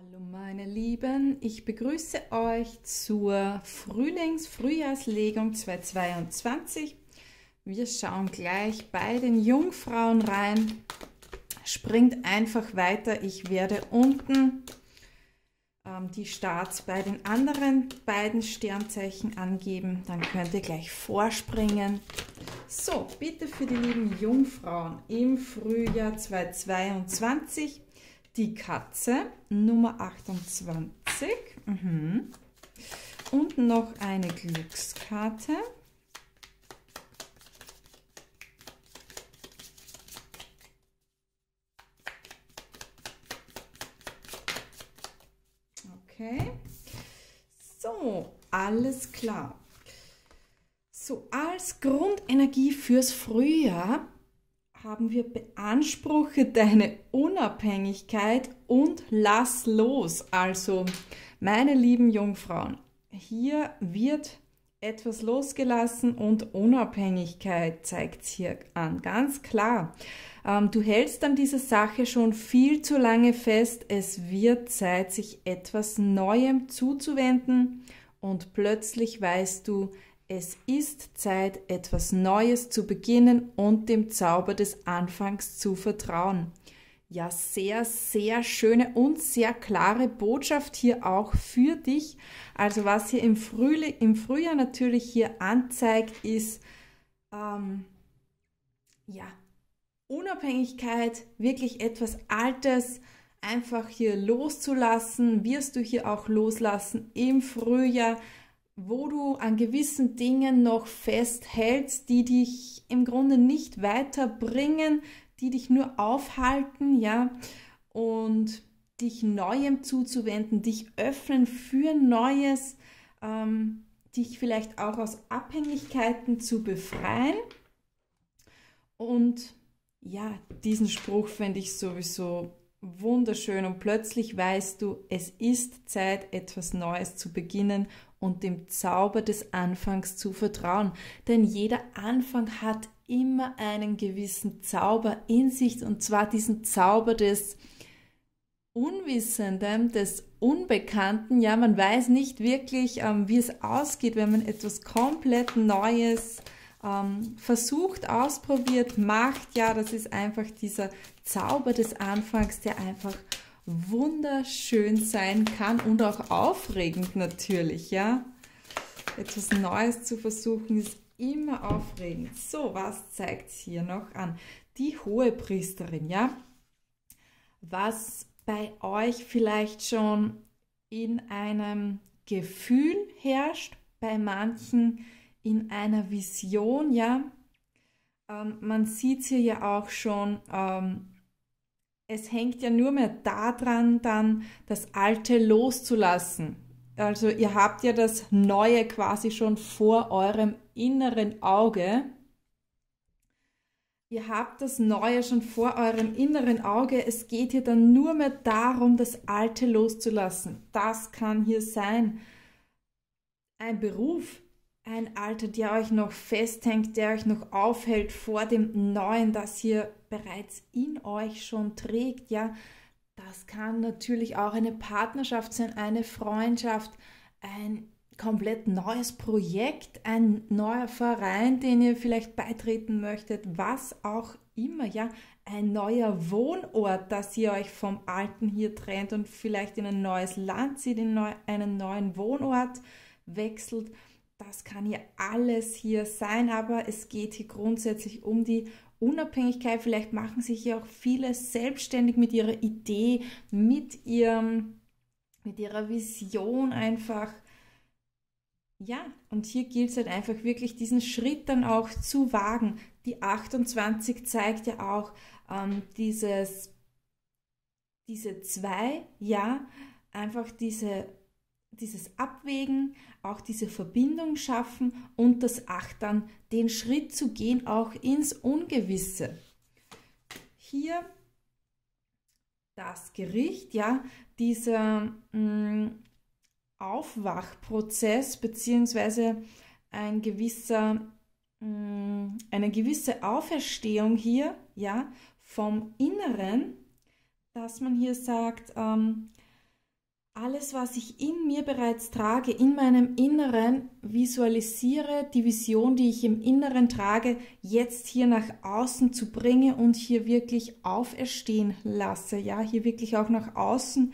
Hallo meine Lieben, ich begrüße euch zur Frühlings-Frühjahrslegung 2022. Wir schauen gleich bei den Jungfrauen rein. Springt einfach weiter. Ich werde unten ähm, die Starts bei den anderen beiden Sternzeichen angeben. Dann könnt ihr gleich vorspringen. So, bitte für die lieben Jungfrauen im Frühjahr 2022 die Katze Nummer 28 mhm. und noch eine Glückskarte. Okay, so, alles klar. So, als Grundenergie fürs Frühjahr haben wir beanspruche deine Unabhängigkeit und lass los. Also, meine lieben Jungfrauen, hier wird etwas losgelassen und Unabhängigkeit zeigt hier an. Ganz klar. Ähm, du hältst an dieser Sache schon viel zu lange fest. Es wird Zeit, sich etwas Neuem zuzuwenden und plötzlich weißt du, es ist Zeit, etwas Neues zu beginnen und dem Zauber des Anfangs zu vertrauen. Ja, sehr, sehr schöne und sehr klare Botschaft hier auch für dich. Also was hier im, Frühling, im Frühjahr natürlich hier anzeigt, ist ähm, ja Unabhängigkeit, wirklich etwas Altes, einfach hier loszulassen, wirst du hier auch loslassen im Frühjahr wo du an gewissen Dingen noch festhältst, die dich im Grunde nicht weiterbringen, die dich nur aufhalten, ja, und dich Neuem zuzuwenden, dich öffnen für Neues, ähm, dich vielleicht auch aus Abhängigkeiten zu befreien. Und ja, diesen Spruch fände ich sowieso wunderschön und plötzlich weißt du, es ist Zeit, etwas Neues zu beginnen und dem Zauber des Anfangs zu vertrauen. Denn jeder Anfang hat immer einen gewissen Zauber in sich und zwar diesen Zauber des Unwissenden, des Unbekannten. Ja, man weiß nicht wirklich, ähm, wie es ausgeht, wenn man etwas komplett Neues ähm, versucht, ausprobiert, macht. Ja, das ist einfach dieser Zauber des Anfangs, der einfach wunderschön sein kann und auch aufregend natürlich, ja. Etwas Neues zu versuchen ist immer aufregend. So, was zeigt es hier noch an? Die hohe Priesterin, ja. Was bei euch vielleicht schon in einem Gefühl herrscht, bei manchen in einer Vision, ja. Ähm, man sieht hier ja auch schon, ähm, es hängt ja nur mehr daran, dann das Alte loszulassen. Also ihr habt ja das Neue quasi schon vor eurem inneren Auge. Ihr habt das Neue schon vor eurem inneren Auge. Es geht hier dann nur mehr darum, das Alte loszulassen. Das kann hier sein. Ein Beruf, ein Alter, der euch noch festhängt, der euch noch aufhält vor dem Neuen, das ihr bereits in euch schon trägt, ja. Das kann natürlich auch eine Partnerschaft sein, eine Freundschaft, ein komplett neues Projekt, ein neuer Verein, den ihr vielleicht beitreten möchtet, was auch immer, ja, ein neuer Wohnort, dass ihr euch vom Alten hier trennt und vielleicht in ein neues Land zieht, in einen neuen Wohnort wechselt das kann ja alles hier sein, aber es geht hier grundsätzlich um die Unabhängigkeit. Vielleicht machen sich ja auch viele selbstständig mit ihrer Idee, mit ihrem, mit ihrer Vision einfach. Ja, und hier gilt es halt einfach wirklich diesen Schritt dann auch zu wagen. Die 28 zeigt ja auch ähm, dieses, diese zwei, ja, einfach diese dieses Abwägen, auch diese Verbindung schaffen und das Achtern, den Schritt zu gehen, auch ins Ungewisse. Hier das Gericht, ja, dieser mh, mm, Aufwachprozess beziehungsweise ein mm, eine gewisse Auferstehung hier, ja, vom Inneren, dass man hier sagt, ähm, alles, was ich in mir bereits trage, in meinem Inneren, visualisiere die Vision, die ich im Inneren trage, jetzt hier nach außen zu bringen und hier wirklich auferstehen lasse. Ja, hier wirklich auch nach außen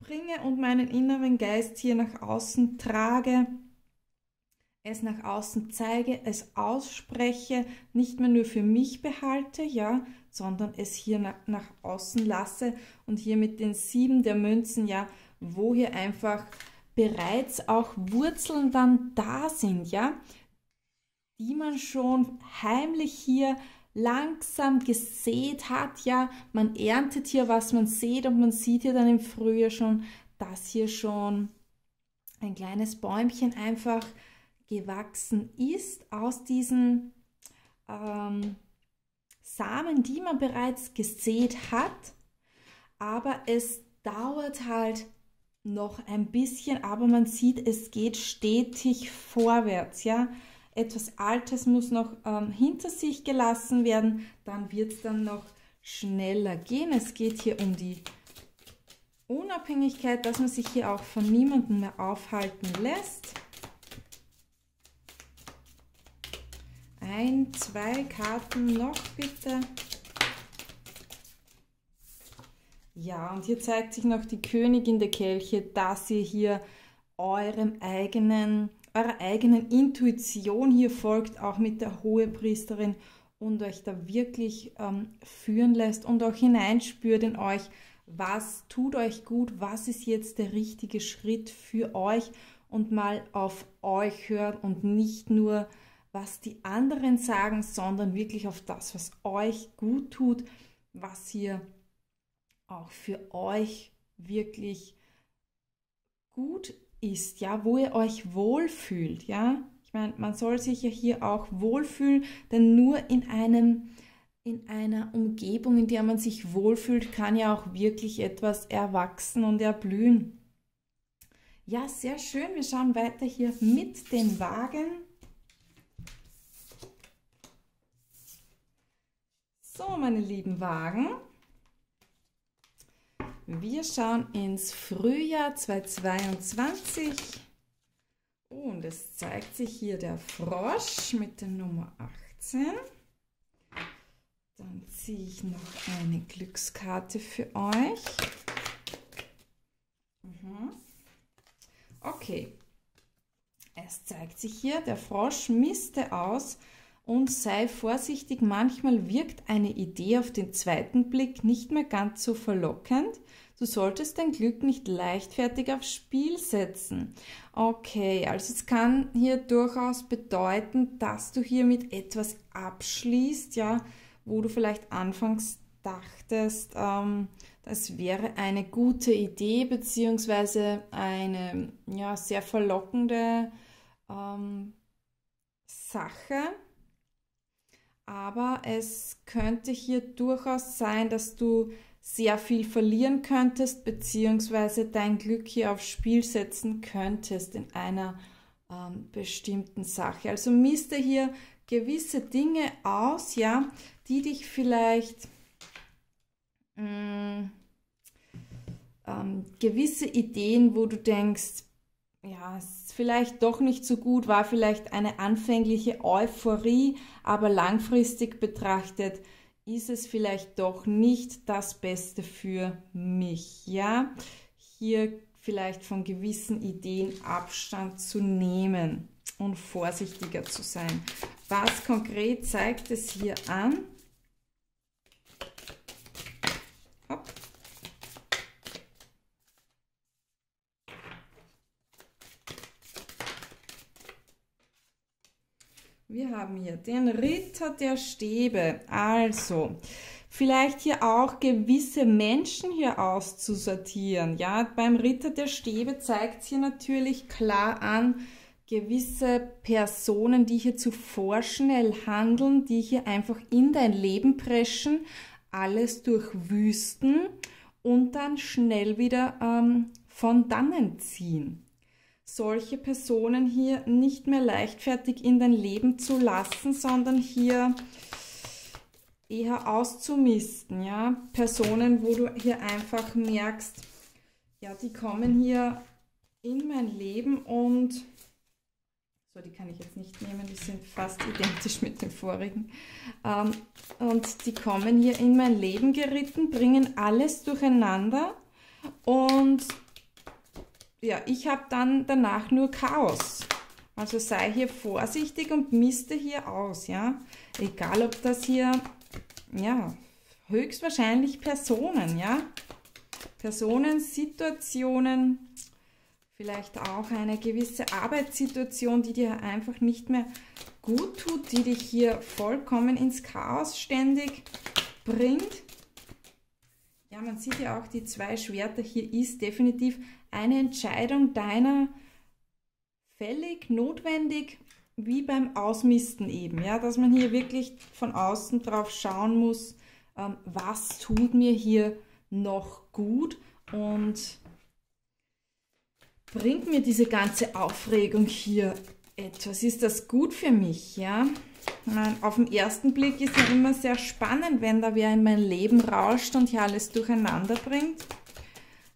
bringe und meinen inneren Geist hier nach außen trage, es nach außen zeige, es ausspreche, nicht mehr nur für mich behalte, ja, sondern es hier nach, nach außen lasse und hier mit den sieben der Münzen, ja, wo hier einfach bereits auch Wurzeln dann da sind, ja, die man schon heimlich hier langsam gesät hat, ja, man erntet hier, was man sieht und man sieht hier dann im Frühjahr schon, dass hier schon ein kleines Bäumchen einfach gewachsen ist aus diesen ähm, Samen, die man bereits gesät hat, aber es dauert halt noch ein bisschen, aber man sieht, es geht stetig vorwärts, ja. Etwas Altes muss noch ähm, hinter sich gelassen werden, dann wird es dann noch schneller gehen. Es geht hier um die Unabhängigkeit, dass man sich hier auch von niemandem mehr aufhalten lässt. Ein, zwei Karten noch bitte. Ja, und hier zeigt sich noch die Königin der Kelche, dass ihr hier eurem eigenen, eurer eigenen Intuition hier folgt, auch mit der Hohepriesterin und euch da wirklich ähm, führen lässt und auch hineinspürt in euch, was tut euch gut, was ist jetzt der richtige Schritt für euch und mal auf euch hört und nicht nur, was die anderen sagen, sondern wirklich auf das, was euch gut tut, was ihr auch für euch wirklich gut ist, ja, wo ihr euch wohlfühlt, ja. Ich meine, man soll sich ja hier auch wohlfühlen, denn nur in einem in einer Umgebung, in der man sich wohlfühlt, kann ja auch wirklich etwas erwachsen und erblühen. Ja, sehr schön. Wir schauen weiter hier mit den Wagen. So, meine lieben Wagen. Wir schauen ins Frühjahr 2022 und es zeigt sich hier der Frosch mit der Nummer 18. Dann ziehe ich noch eine Glückskarte für euch. Mhm. Okay, es zeigt sich hier, der Frosch misste aus und sei vorsichtig, manchmal wirkt eine Idee auf den zweiten Blick nicht mehr ganz so verlockend. Du solltest dein Glück nicht leichtfertig aufs Spiel setzen. Okay, also es kann hier durchaus bedeuten, dass du hier mit etwas abschließt, ja, wo du vielleicht anfangs dachtest, ähm, das wäre eine gute Idee beziehungsweise eine ja, sehr verlockende ähm, Sache aber es könnte hier durchaus sein, dass du sehr viel verlieren könntest, beziehungsweise dein Glück hier aufs Spiel setzen könntest in einer ähm, bestimmten Sache. Also miste hier gewisse Dinge aus, ja, die dich vielleicht mh, mm, ähm, gewisse Ideen, wo du denkst, ja, ist vielleicht doch nicht so gut, war vielleicht eine anfängliche Euphorie, aber langfristig betrachtet ist es vielleicht doch nicht das Beste für mich, ja? Hier vielleicht von gewissen Ideen Abstand zu nehmen und vorsichtiger zu sein. Was konkret zeigt es hier an? Wir haben den Ritter der Stäbe. Also, vielleicht hier auch gewisse Menschen hier auszusortieren. Ja, beim Ritter der Stäbe zeigt es hier natürlich klar an, gewisse Personen, die hier zu vorschnell handeln, die hier einfach in dein Leben preschen, alles durchwüsten und dann schnell wieder ähm, von dannen ziehen solche Personen hier nicht mehr leichtfertig in dein Leben zu lassen, sondern hier eher auszumisten, ja? Personen, wo du hier einfach merkst, ja, die kommen hier in mein Leben und so, die kann ich jetzt nicht nehmen, die sind fast identisch mit den vorigen. Ähm, und die kommen hier in mein Leben geritten, bringen alles durcheinander und ja, ich habe dann danach nur Chaos. Also sei hier vorsichtig und misste hier aus, ja. Egal, ob das hier, ja, höchstwahrscheinlich Personen, ja. Personen, Situationen, vielleicht auch eine gewisse Arbeitssituation, die dir einfach nicht mehr gut tut, die dich hier vollkommen ins Chaos ständig bringt. Ja, man sieht ja auch die zwei Schwerter. Hier ist definitiv eine Entscheidung deiner fällig, notwendig, wie beim Ausmisten eben. Ja, dass man hier wirklich von außen drauf schauen muss, ähm, was tut mir hier noch gut und bringt mir diese ganze Aufregung hier etwas? Ist das gut für mich? Ja, auf den ersten Blick ist ja immer sehr spannend, wenn da wer in mein Leben rauscht und hier alles durcheinander bringt.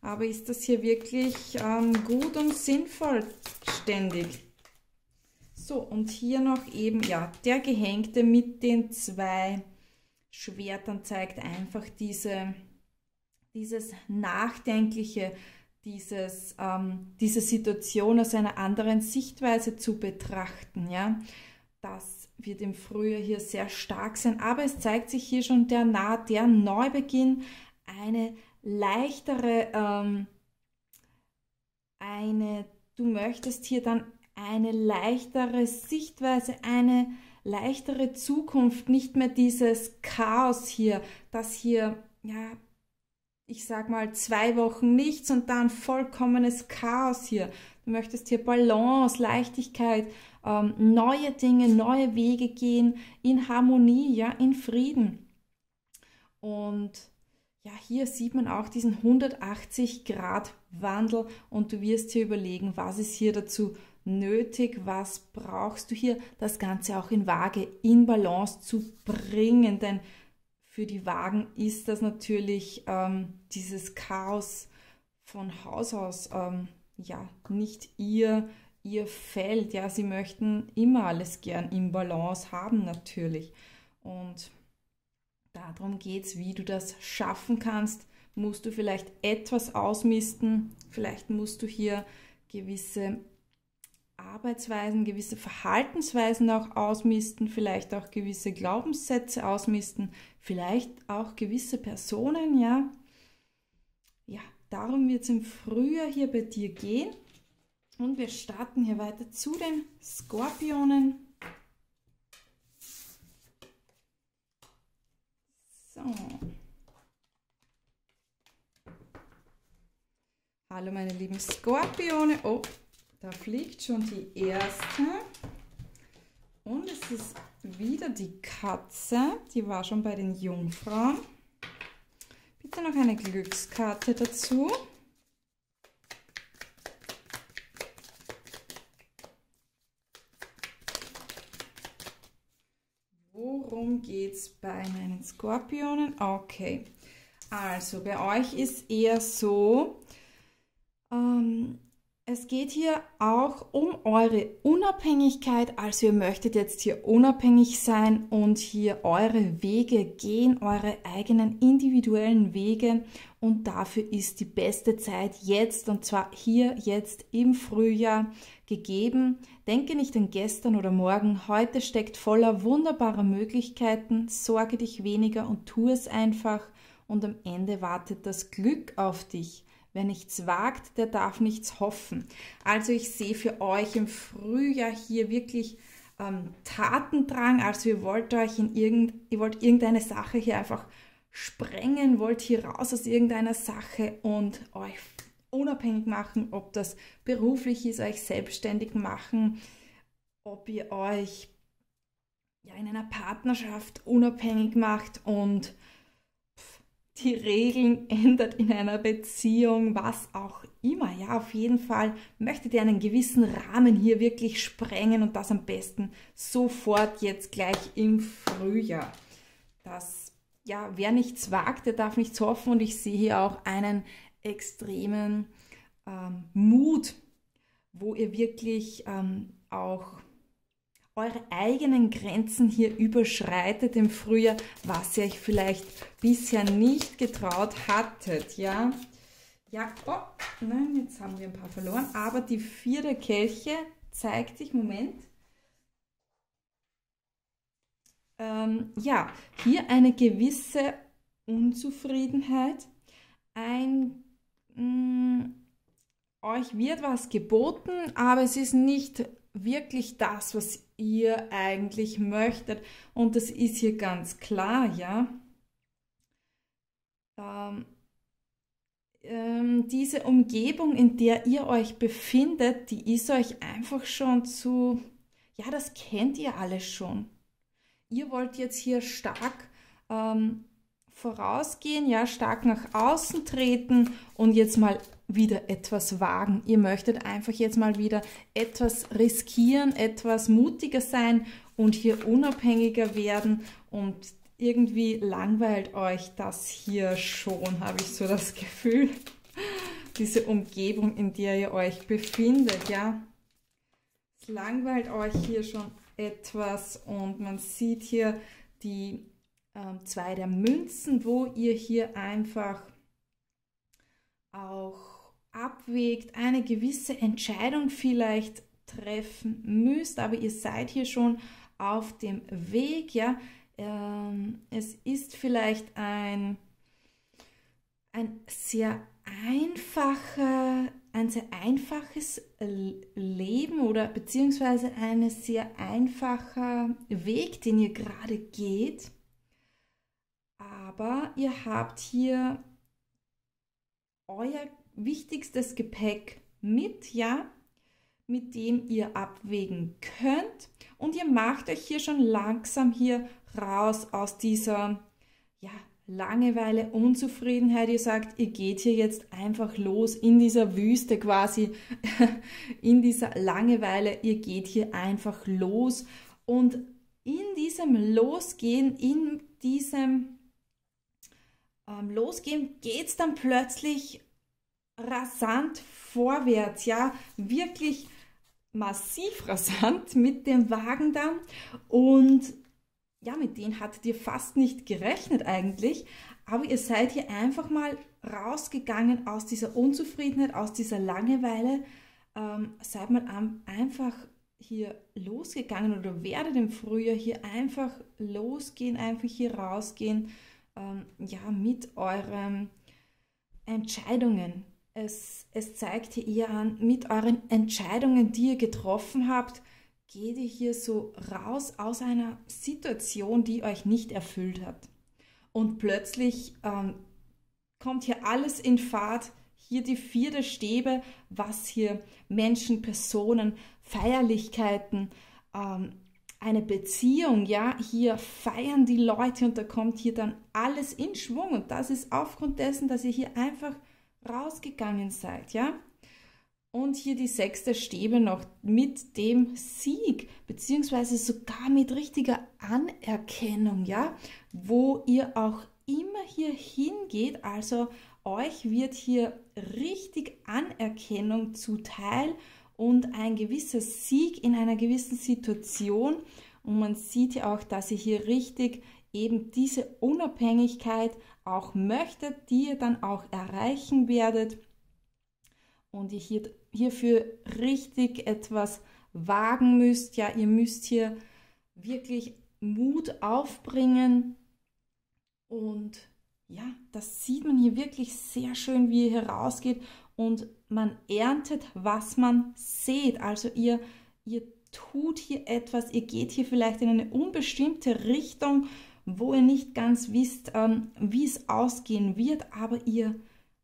Aber ist das hier wirklich ähm, gut und sinnvoll ständig? So, und hier noch eben, ja, der Gehängte mit den zwei Schwertern zeigt einfach diese, dieses Nachdenkliche, dieses, ähm, diese Situation aus einer anderen Sichtweise zu betrachten. Ja? Das wird im Frühjahr hier sehr stark sein, aber es zeigt sich hier schon der, der Neubeginn, eine leichtere, ähm, eine, du möchtest hier dann eine leichtere Sichtweise, eine leichtere Zukunft, nicht mehr dieses Chaos hier, das hier ja ich sag mal, zwei Wochen nichts und dann vollkommenes Chaos hier. Du möchtest hier Balance, Leichtigkeit, ähm, neue Dinge, neue Wege gehen, in Harmonie, ja, in Frieden. Und ja, hier sieht man auch diesen 180 Grad Wandel und du wirst hier überlegen, was ist hier dazu nötig, was brauchst du hier, das Ganze auch in Waage, in Balance zu bringen, denn für die Wagen ist das natürlich ähm, dieses Chaos von Haus aus ähm, ja nicht ihr, ihr Feld. Ja, sie möchten immer alles gern im Balance haben natürlich. Und darum geht es, wie du das schaffen kannst. Musst du vielleicht etwas ausmisten, vielleicht musst du hier gewisse Arbeitsweisen, gewisse Verhaltensweisen auch ausmisten, vielleicht auch gewisse Glaubenssätze ausmisten, vielleicht auch gewisse Personen, ja. Ja, darum wird es im Frühjahr hier bei dir gehen. Und wir starten hier weiter zu den Skorpionen. So. Hallo meine lieben Skorpione. Oh, da fliegt schon die erste. Und es ist wieder die Katze. Die war schon bei den Jungfrauen. Bitte noch eine Glückskarte dazu. Worum geht es bei meinen Skorpionen? Okay, also bei euch ist eher so, ähm, es geht hier auch um eure Unabhängigkeit, also ihr möchtet jetzt hier unabhängig sein und hier eure Wege gehen, eure eigenen individuellen Wege und dafür ist die beste Zeit jetzt und zwar hier jetzt im Frühjahr gegeben. Denke nicht an gestern oder morgen, heute steckt voller wunderbarer Möglichkeiten, sorge dich weniger und tu es einfach und am Ende wartet das Glück auf dich. Wer nichts wagt, der darf nichts hoffen. Also ich sehe für euch im Frühjahr hier wirklich ähm, Tatendrang. Also ihr wollt euch in irgend, ihr wollt irgendeine Sache hier einfach sprengen, wollt hier raus aus irgendeiner Sache und euch unabhängig machen, ob das beruflich ist, euch selbstständig machen, ob ihr euch ja, in einer Partnerschaft unabhängig macht und die Regeln ändert in einer Beziehung, was auch immer. Ja, auf jeden Fall möchtet ihr einen gewissen Rahmen hier wirklich sprengen und das am besten sofort jetzt gleich im Frühjahr. Das, ja, wer nichts wagt, der darf nichts hoffen. Und ich sehe hier auch einen extremen ähm, Mut, wo ihr wirklich ähm, auch eure eigenen Grenzen hier überschreitet im Frühjahr, was ihr euch vielleicht bisher nicht getraut hattet, ja. Ja, oh, nein, jetzt haben wir ein paar verloren, aber die vierte Kelche zeigt sich, Moment, ähm, ja, hier eine gewisse Unzufriedenheit, ein, mh, mm, euch wird was geboten, aber es ist nicht wirklich das, was ihr eigentlich möchtet. Und das ist hier ganz klar, ja. Ähm, ähm, diese Umgebung, in der ihr euch befindet, die ist euch einfach schon zu, ja, das kennt ihr alle schon. Ihr wollt jetzt hier stark ähm, vorausgehen, ja, stark nach außen treten und jetzt mal wieder etwas wagen. Ihr möchtet einfach jetzt mal wieder etwas riskieren, etwas mutiger sein und hier unabhängiger werden und irgendwie langweilt euch das hier schon, habe ich so das Gefühl. Diese Umgebung, in der ihr euch befindet, ja. Es langweilt euch hier schon etwas und man sieht hier die äh, zwei der Münzen, wo ihr hier einfach auch abwägt, eine gewisse Entscheidung vielleicht treffen müsst, aber ihr seid hier schon auf dem Weg, ja. Ähm, es ist vielleicht ein, ein sehr einfacher, ein sehr einfaches Leben oder beziehungsweise ein sehr einfacher Weg, den ihr gerade geht. Aber ihr habt hier euer wichtigstes Gepäck mit, ja, mit dem ihr abwägen könnt. Und ihr macht euch hier schon langsam hier raus aus dieser, ja, Langeweile, Unzufriedenheit. Ihr sagt, ihr geht hier jetzt einfach los in dieser Wüste quasi, in dieser Langeweile. Ihr geht hier einfach los und in diesem Losgehen, in diesem ähm, Losgehen geht es dann plötzlich rasant vorwärts, ja, wirklich massiv rasant mit dem Wagen dann und ja, mit denen hattet ihr fast nicht gerechnet eigentlich, aber ihr seid hier einfach mal rausgegangen aus dieser Unzufriedenheit, aus dieser Langeweile, ähm, seid mal einfach hier losgegangen oder werdet im Frühjahr hier einfach losgehen, einfach hier rausgehen, ähm, ja, mit euren Entscheidungen, es, es zeigt hier eher an, mit euren Entscheidungen, die ihr getroffen habt, geht ihr hier so raus aus einer Situation, die euch nicht erfüllt hat. Und plötzlich ähm, kommt hier alles in Fahrt, hier die vierte Stäbe, was hier Menschen, Personen, Feierlichkeiten, ähm, eine Beziehung, ja, hier feiern die Leute und da kommt hier dann alles in Schwung und das ist aufgrund dessen, dass ihr hier einfach rausgegangen seid, ja? Und hier die sechste Stäbe noch mit dem Sieg, beziehungsweise sogar mit richtiger Anerkennung, ja? Wo ihr auch immer hier hingeht, also euch wird hier richtig Anerkennung zuteil und ein gewisser Sieg in einer gewissen Situation. Und man sieht ja auch, dass ihr hier richtig eben diese Unabhängigkeit auch möchtet, die ihr dann auch erreichen werdet und ihr hier, hierfür richtig etwas wagen müsst. Ja, ihr müsst hier wirklich Mut aufbringen und ja, das sieht man hier wirklich sehr schön, wie ihr herausgeht und man erntet, was man sieht. Also ihr, ihr tut hier etwas, ihr geht hier vielleicht in eine unbestimmte Richtung wo ihr nicht ganz wisst, ähm, wie es ausgehen wird, aber ihr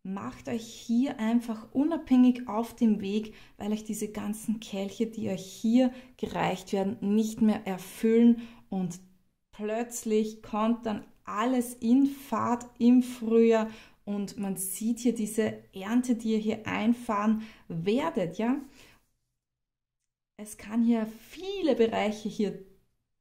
macht euch hier einfach unabhängig auf dem Weg, weil euch diese ganzen Kelche, die euch hier gereicht werden, nicht mehr erfüllen und plötzlich kommt dann alles in Fahrt im Frühjahr und man sieht hier diese Ernte, die ihr hier einfahren werdet, ja. Es kann hier viele Bereiche hier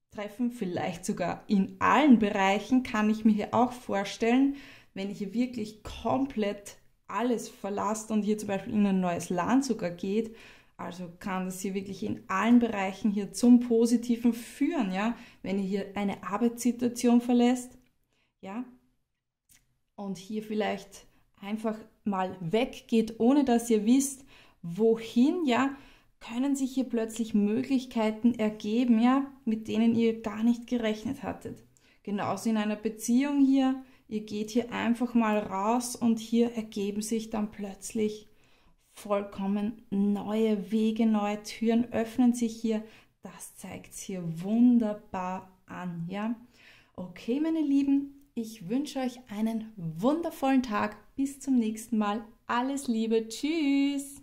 treffen, vielleicht sogar in allen Bereichen, kann ich mir hier auch vorstellen, wenn ihr wirklich komplett alles verlasst und hier zum Beispiel in ein neues Land sogar geht, also kann das hier wirklich in allen Bereichen hier zum Positiven führen, ja, wenn ihr hier eine Arbeitssituation verlässt, ja, und hier vielleicht einfach mal weggeht, ohne dass ihr wisst, wohin, ja, können sich hier plötzlich Möglichkeiten ergeben, ja, mit denen ihr gar nicht gerechnet hattet. Genauso in einer Beziehung hier, ihr geht hier einfach mal raus und hier ergeben sich dann plötzlich vollkommen neue Wege, neue Türen öffnen sich hier. Das zeigt es hier wunderbar an, ja. Okay, meine Lieben, ich wünsche euch einen wundervollen Tag. Bis zum nächsten Mal. Alles Liebe. Tschüss.